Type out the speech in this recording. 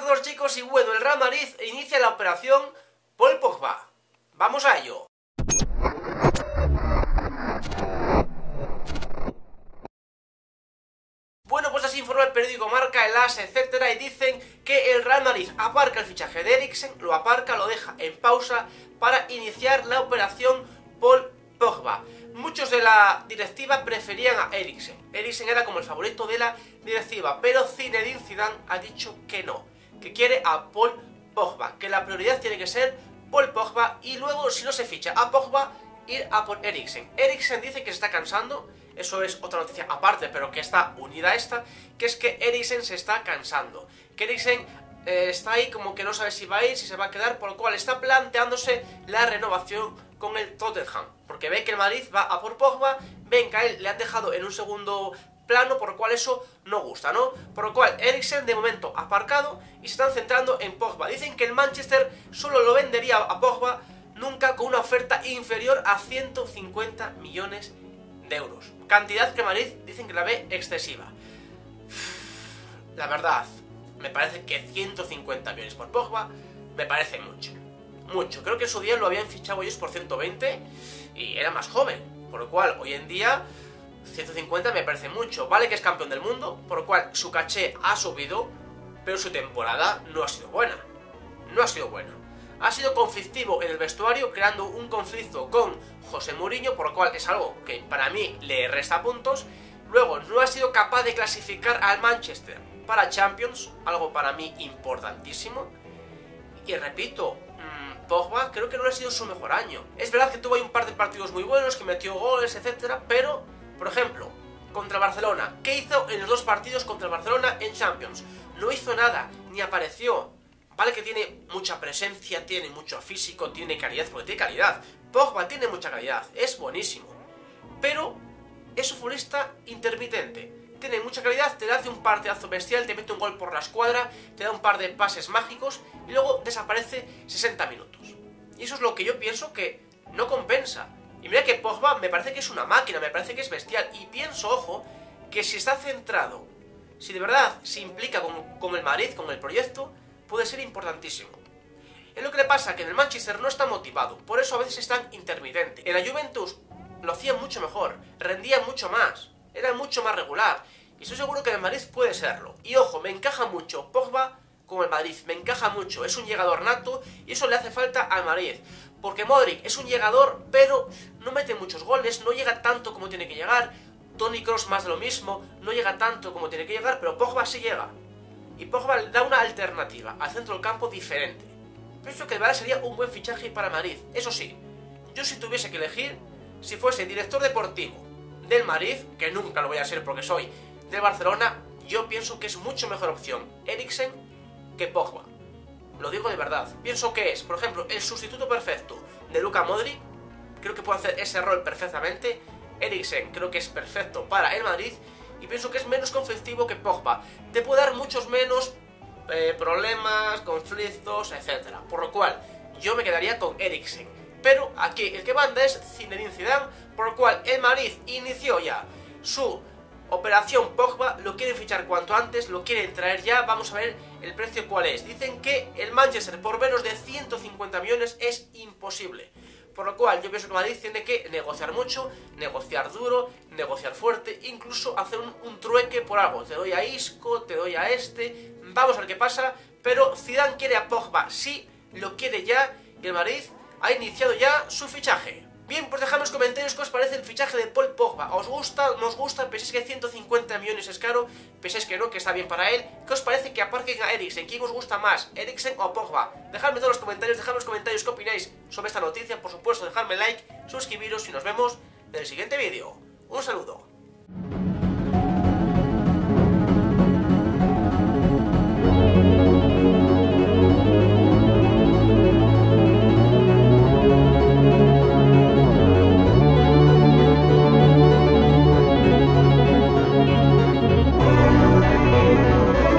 todos chicos y bueno, el Real Madrid inicia la operación Paul Pogba. Vamos a ello. Bueno, pues así informa el periódico Marca, el AS, etcétera, y dicen que el Real Madrid aparca el fichaje de Eriksen, lo aparca, lo deja en pausa para iniciar la operación Paul Pogba. Muchos de la directiva preferían a Eriksen. Eriksen era como el favorito de la directiva, pero Zinedine Zidane ha dicho que no, que quiere a Paul Pogba, que la prioridad tiene que ser Paul Pogba y luego si no se ficha a Pogba ir a por Eriksen. Eriksen dice que se está cansando, eso es otra noticia aparte, pero que está unida a esta, que es que Eriksen se está cansando. Que Eriksen eh, está ahí como que no sabe si va a ir, si se va a quedar, por lo cual está planteándose la renovación con el Tottenham. Porque ve que el Madrid va a por Pogba, ven que a él le han dejado en un segundo plano, por lo cual eso no gusta, ¿no? Por lo cual Eriksen de momento aparcado y se están centrando en Pogba. Dicen que el Manchester solo lo vendería a Pogba nunca con una oferta inferior a 150 millones de euros. Cantidad que Madrid dicen que la ve excesiva. La verdad, me parece que 150 millones por Pogba me parece mucho. Mucho. Creo que en su día lo habían fichado ellos por 120 y era más joven. Por lo cual, hoy en día, 150 me parece mucho. Vale que es campeón del mundo, por lo cual su caché ha subido, pero su temporada no ha sido buena. No ha sido buena. Ha sido conflictivo en el vestuario, creando un conflicto con José Mourinho, por lo cual es algo que para mí le resta puntos. Luego, no ha sido capaz de clasificar al Manchester para Champions, algo para mí importantísimo. Y repito, mmm, Pogba creo que no ha sido su mejor año. Es verdad que tuvo ahí un par de partidos muy buenos, que metió goles, etcétera, pero, por ejemplo, contra Barcelona, ¿qué hizo en los dos partidos contra el Barcelona en Champions? No hizo nada, ni apareció. Vale que tiene mucha presencia, tiene mucho físico, tiene calidad, porque tiene calidad. Pogba tiene mucha calidad, es buenísimo. Pero es un futbolista intermitente tiene mucha calidad, te hace un partidazo bestial, te mete un gol por la escuadra, te da un par de pases mágicos y luego desaparece 60 minutos. Y eso es lo que yo pienso que no compensa. Y mira que Pogba me parece que es una máquina, me parece que es bestial. Y pienso, ojo, que si está centrado, si de verdad se implica con, el Madrid, con el proyecto, puede ser importantísimo. Es lo que le pasa, que en el Manchester no está motivado, por eso a veces es tan intermitente. En la Juventus lo hacía mucho mejor, rendía mucho más era mucho más regular. Y estoy seguro que el Madrid puede serlo. Y ojo, me encaja mucho Pogba con el Madrid, me encaja mucho. Es un llegador nato y eso le hace falta al Madrid. Porque Modric es un llegador, pero no mete muchos goles, no llega tanto como tiene que llegar. Tony Cross más de lo mismo, no llega tanto como tiene que llegar, pero Pogba sí llega. Y Pogba da una alternativa al centro del campo diferente. Pienso que Madrid sería un buen fichaje para Madrid. Eso sí, yo si tuviese que elegir, si fuese director deportivo del Madrid, que nunca lo voy a ser porque soy de Barcelona, yo pienso que es mucho mejor opción Eriksen que Pogba. Lo digo de verdad. Pienso que es, por ejemplo, el sustituto perfecto de Luka Modric. Creo que puede hacer ese rol perfectamente. Eriksen creo que es perfecto para el Madrid. Y pienso que es menos conflictivo que Pogba. Te puede dar muchos menos eh, problemas, conflictos, etc. Por lo cual, yo me quedaría con Eriksen. Pero aquí el que manda es Zinedine Zidane, por lo cual el Madrid inició ya su operación Pogba, lo quieren fichar cuanto antes, lo quieren traer ya, vamos a ver el precio cuál es. Dicen que el Manchester por menos de 150 millones es imposible. Por lo cual yo pienso que Madrid tiene que negociar mucho, negociar duro, negociar fuerte, incluso hacer un, un, trueque por algo. Te doy a Isco, te doy a este, vamos a ver qué pasa. Pero Zidane quiere a Pogba, sí, lo quiere ya, y el Madrid ha iniciado ya su fichaje. Bien, pues dejadme en los comentarios qué os parece el fichaje de Paul Pogba. ¿Os gusta? ¿No os gusta? ¿Pensáis que 150 millones es caro? ¿Pensáis que no? ¿Que está bien para él? ¿Qué os parece que aparquen a Eriksen? ¿Quién os gusta más? ¿Eriksen o Pogba? Dejadme todos los comentarios, dejadme los comentarios qué opináis sobre esta noticia. Por supuesto, dejadme like, suscribiros y nos vemos en el siguiente vídeo. Un saludo.